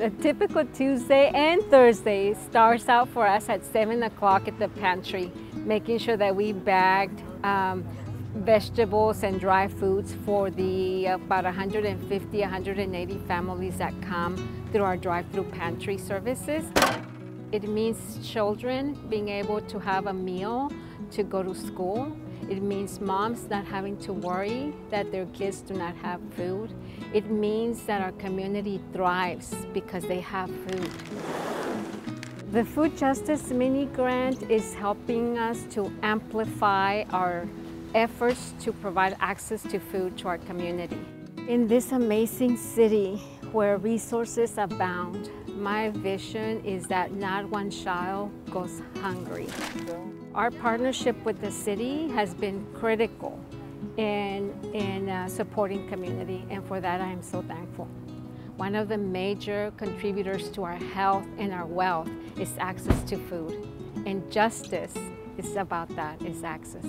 A typical Tuesday and Thursday starts out for us at 7 o'clock at the pantry, making sure that we bagged um, vegetables and dry foods for the about 150, 180 families that come through our drive-through pantry services. It means children being able to have a meal to go to school. It means moms not having to worry that their kids do not have food. It means that our community thrives because they have food. The Food Justice Mini Grant is helping us to amplify our efforts to provide access to food to our community. In this amazing city where resources abound, my vision is that not one child goes hungry. Our partnership with the city has been critical in, in uh, supporting community and for that I am so thankful. One of the major contributors to our health and our wealth is access to food. And justice is about that, is access.